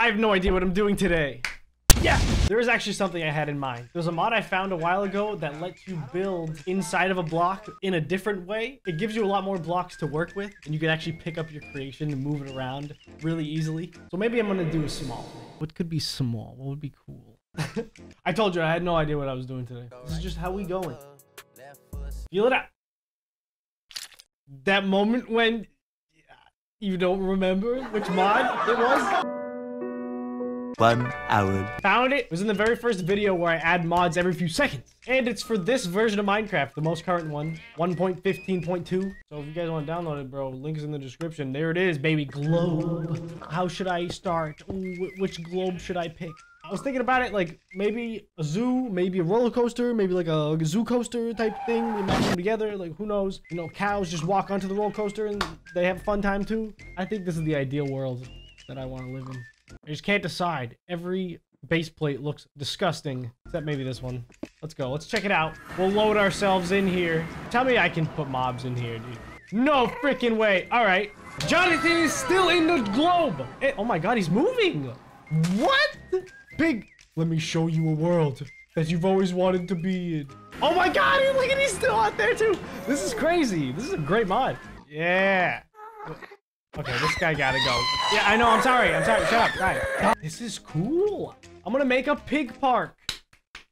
I have no idea what I'm doing today. Yeah, there is actually something I had in mind. There's a mod I found a while ago that lets you build inside of a block in a different way. It gives you a lot more blocks to work with, and you can actually pick up your creation and move it around really easily. So maybe I'm gonna do a small. What could be small? What would be cool? I told you I had no idea what I was doing today. This is just how we going. Feel it out. That moment when you don't remember which mod it was? One hour. Found it. It was in the very first video where I add mods every few seconds. And it's for this version of Minecraft, the most current one, 1.15.2. So if you guys want to download it, bro, link is in the description. There it is, baby. Globe. How should I start? Ooh, which globe should I pick? I was thinking about it like maybe a zoo, maybe a roller coaster, maybe like a, like a zoo coaster type thing. We match them together. Like who knows? You know, cows just walk onto the roller coaster and they have a fun time too. I think this is the ideal world that I want to live in. I just can't decide. Every base plate looks disgusting, except maybe this one. Let's go. Let's check it out. We'll load ourselves in here. Tell me I can put mobs in here, dude. No freaking way. All right. Jonathan is still in the globe. Eh, oh my god, he's moving. What? Big. Let me show you a world that you've always wanted to be in. Oh my god, look at he's still out there too. This is crazy. This is a great mod. Yeah. Okay, this guy gotta go. Yeah, I know. I'm sorry. I'm sorry. Shut up, guy. This is cool. I'm gonna make a pig park.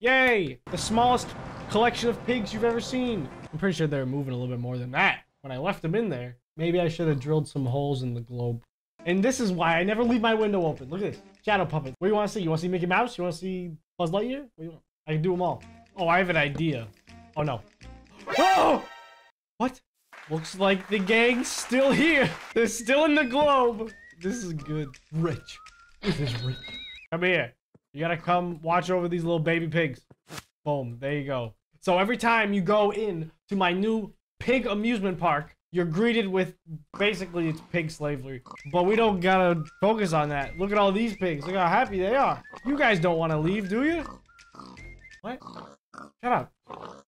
Yay! The smallest collection of pigs you've ever seen. I'm pretty sure they're moving a little bit more than that. When I left them in there, maybe I should have drilled some holes in the globe. And this is why I never leave my window open. Look at this. Shadow puppet. What do you want to see? You want to see Mickey Mouse? You want to see Buzz Lightyear? What do you want? I can do them all. Oh, I have an idea. Oh, no. Oh! What? Looks like the gang's still here. They're still in the globe. This is good. Rich. This is rich. Come here. You gotta come watch over these little baby pigs. Boom. There you go. So every time you go in to my new pig amusement park, you're greeted with basically it's pig slavery. But we don't gotta focus on that. Look at all these pigs. Look how happy they are. You guys don't want to leave, do you? What? Shut up.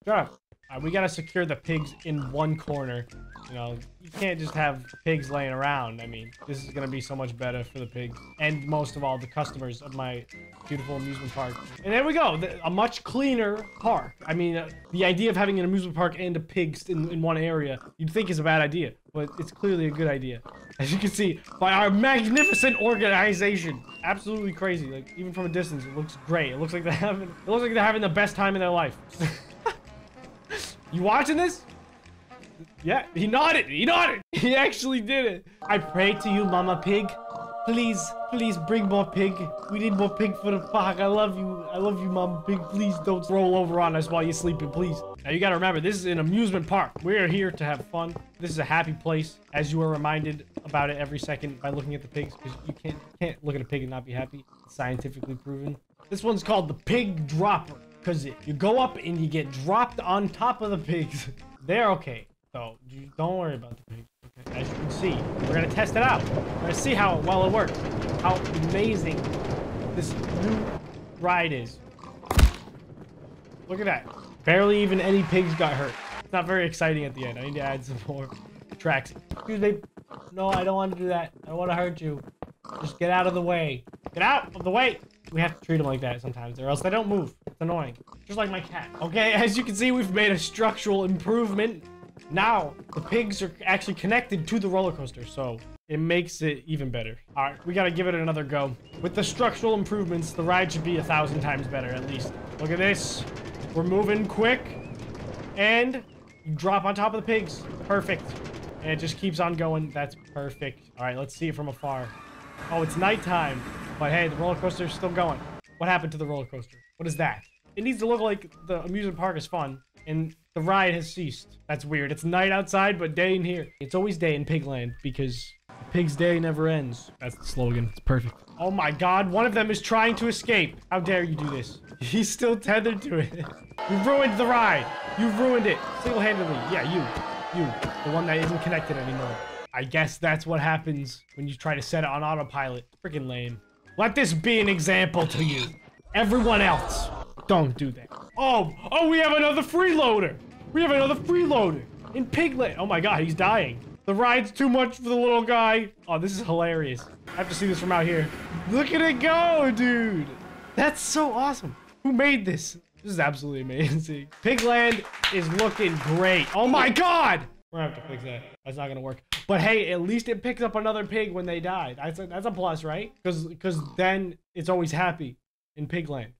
Shut up. Uh, we gotta secure the pigs in one corner. You know, you can't just have pigs laying around. I mean, this is gonna be so much better for the pigs. And most of all, the customers of my beautiful amusement park. And there we go, the, a much cleaner park. I mean, uh, the idea of having an amusement park and a pigs in, in one area, you'd think is a bad idea. But it's clearly a good idea. As you can see, by our magnificent organization. Absolutely crazy. Like, even from a distance, it looks great. It looks like they're having, it looks like they're having the best time in their life. You watching this? Yeah, he nodded. He nodded. He actually did it. I pray to you, Mama Pig. Please, please bring more pig. We need more pig for the park. I love you. I love you, Mama Pig. Please don't roll over on us while you're sleeping, please. Now, you gotta remember, this is an amusement park. We're here to have fun. This is a happy place, as you are reminded about it every second by looking at the pigs, because you can't, can't look at a pig and not be happy. It's scientifically proven. This one's called the Pig Dropper. Because you go up and you get dropped on top of the pigs. They're okay. So don't worry about the pigs. Okay? As you can see, we're going to test it out. We're going to see how well it works. How amazing this new ride is. Look at that. Barely even any pigs got hurt. It's not very exciting at the end. I need to add some more tracks. Excuse me. No, I don't want to do that. I don't want to hurt you. Just get out of the way. Get out of the way. We have to treat them like that sometimes, or else they don't move. It's annoying. Just like my cat. Okay, as you can see, we've made a structural improvement. Now, the pigs are actually connected to the roller coaster, so it makes it even better. All right, we gotta give it another go. With the structural improvements, the ride should be a thousand times better, at least. Look at this. We're moving quick. And you drop on top of the pigs. Perfect. And it just keeps on going. That's perfect. All right, let's see it from afar. Oh, it's nighttime. But hey, the roller coaster is still going. What happened to the roller coaster? What is that? It needs to look like the amusement park is fun. And the ride has ceased. That's weird. It's night outside, but day in here. It's always day in Pigland because Pig's day never ends. That's the slogan. It's perfect. Oh my god, one of them is trying to escape. How dare you do this? He's still tethered to it. You've ruined the ride. You've ruined it. Single-handedly. Yeah, you. You. The one that isn't connected anymore. I guess that's what happens when you try to set it on autopilot. Freaking lame. Let this be an example to you. Everyone else, don't do that. Oh, oh, we have another freeloader. We have another freeloader in Piglet. Oh my god, he's dying. The ride's too much for the little guy. Oh, this is hilarious. I have to see this from out here. Look at it go, dude. That's so awesome. Who made this? This is absolutely amazing. Pigland is looking great. Oh my god! We're gonna have to fix that. That's not gonna work. But hey, at least it picks up another pig when they die. That's a, that's a plus, right? Because because then it's always happy in Pigland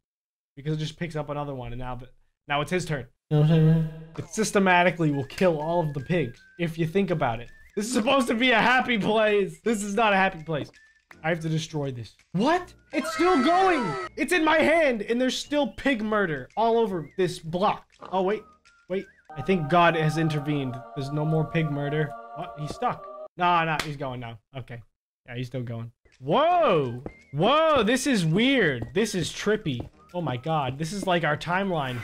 because it just picks up another one, and now now it's his turn. You know what I'm saying? It systematically will kill all of the pigs if you think about it. This is supposed to be a happy place. This is not a happy place. I have to destroy this. What? It's still going. It's in my hand, and there's still pig murder all over this block. Oh wait, wait. I think God has intervened. There's no more pig murder. What? He's stuck. Nah, nah, he's going now. Okay. Yeah, he's still going. Whoa! Whoa, this is weird. This is trippy. Oh my god, this is like our timeline.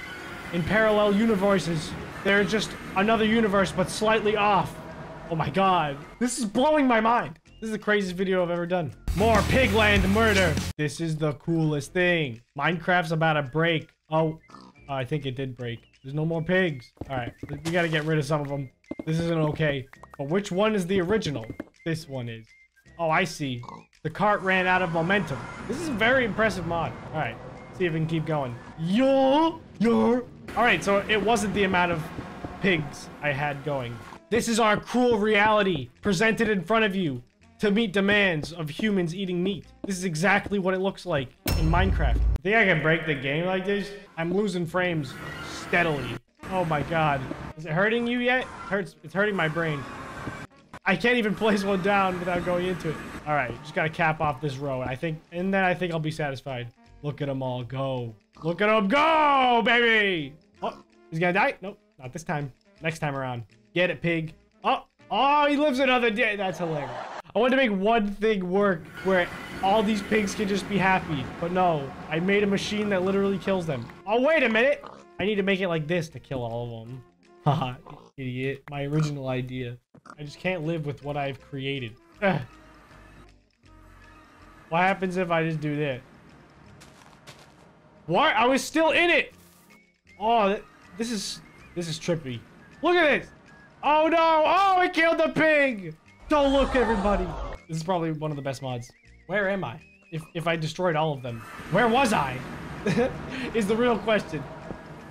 In parallel universes, they're just another universe, but slightly off. Oh my god. This is blowing my mind. This is the craziest video I've ever done. More pigland murder. This is the coolest thing. Minecraft's about to break. Oh, I think it did break. There's no more pigs. All right, we gotta get rid of some of them. This isn't okay. But which one is the original? This one is. Oh, I see. The cart ran out of momentum. This is a very impressive mod. All right, see if we can keep going. Yo, yo. All right, so it wasn't the amount of pigs I had going. This is our cruel reality presented in front of you to meet demands of humans eating meat. This is exactly what it looks like in Minecraft. Think I can break the game like this? I'm losing frames steadily. Oh my god. Is it hurting you yet? It hurts. It's hurting my brain. I can't even place one down without going into it. All right, just gotta cap off this row. I think, and then I think I'll be satisfied. Look at them all go. Look at them go, baby. Oh, he's gonna die? Nope, not this time. Next time around. Get it, pig. Oh, oh, he lives another day. That's hilarious. I wanted to make one thing work where all these pigs can just be happy. But no, I made a machine that literally kills them. Oh, wait a minute. I need to make it like this to kill all of them. Haha, idiot. My original idea. I just can't live with what I've created. What happens if I just do that? What? I was still in it! Oh, this is... This is trippy. Look at this! Oh no! Oh, it killed the pig! Don't look, everybody! This is probably one of the best mods. Where am I? If, if I destroyed all of them. Where was I? is the real question.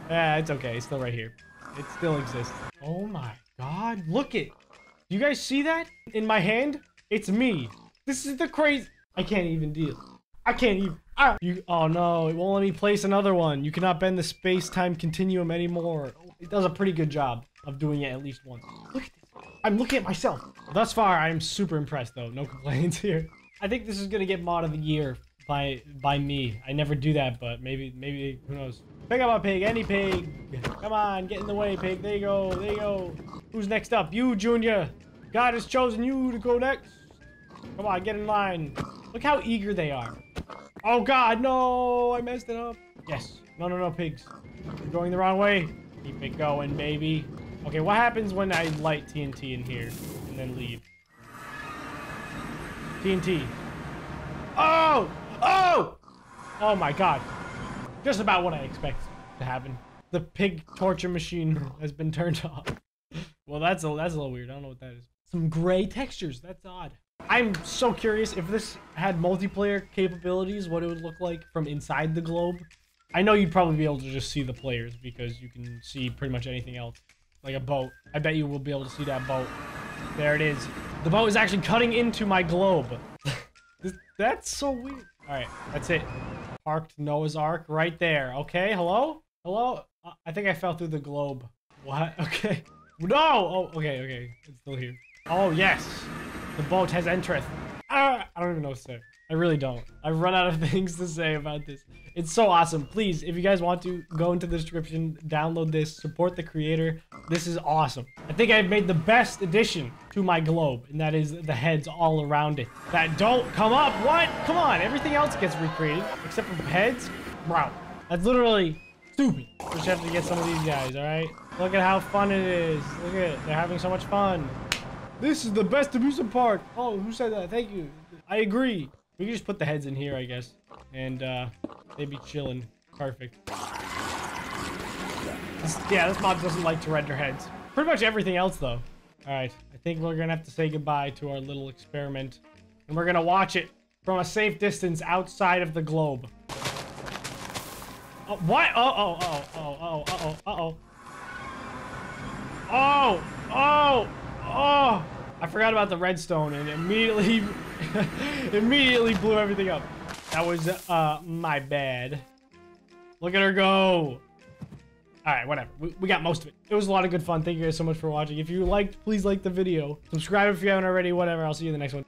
Yeah, it's okay. It's still right here. It still exists. Oh my god. Look it. You guys see that? In my hand? It's me. This is the crazy... I can't even deal. I can't even... Ah! You, oh no, it won't let me place another one. You cannot bend the space-time continuum anymore. It does a pretty good job of doing it at least once. Look at this. I'm looking at myself. Thus far, I'm super impressed though. No complaints here. I think this is gonna get mod of the year by by me. I never do that, but maybe maybe who knows. Pick up a pig, any pig. Come on, get in the way, pig. There you go, there you go. Who's next up? You, Junior. God has chosen you to go next. Come on, get in line. Look how eager they are. Oh God, no! I messed it up. Yes. No, no, no, pigs. You're going the wrong way. Keep it going, baby. Okay, what happens when I light TNT in here and then leave? TNT. Oh! Oh! Oh my god. Just about what I expect to happen. The pig torture machine has been turned off. Well, that's a, that's a little weird. I don't know what that is. Some gray textures. That's odd. I'm so curious if this had multiplayer capabilities, what it would look like from inside the globe. I know you'd probably be able to just see the players because you can see pretty much anything else. Like a boat. I bet you will be able to see that boat. There it is. The boat is actually cutting into my globe. That's so weird. All right, that's it. Parked Noah's Ark right there. Okay, hello? Hello? Uh, I think I fell through the globe. What? Okay. No! Oh, okay, okay. It's still here. Oh, yes. The boat has entered. Ah, I don't even know what to say. I really don't. I've run out of things to say about this. It's so awesome. Please, if you guys want to, go into the description, download this, support the creator. This is awesome. I think I've made the best addition to my globe, and that is the heads all around it. That don't come up. What? Come on. Everything else gets recreated, except for the heads. Bro, that's literally stupid. We just have to get some of these guys, all right? Look at how fun it is. Look at it. They're having so much fun. This is the best amusement park. Oh, who said that? Thank you. I agree. We can just put the heads in here, I guess. And uh, they'd be chilling. Perfect. This, yeah, this mod doesn't like to render heads. Pretty much everything else, though. All right, I think we're gonna have to say goodbye to our little experiment, and we're gonna watch it from a safe distance outside of the globe. Oh, what? Oh, oh, oh, oh, oh, oh, uh oh. Oh, oh, oh! I forgot about the redstone and immediately, immediately blew everything up. That was uh my bad. Look at her go. All right, whatever. We, we got most of it. It was a lot of good fun. Thank you guys so much for watching. If you liked, please like the video. Subscribe if you haven't already. Whatever. I'll see you in the next one.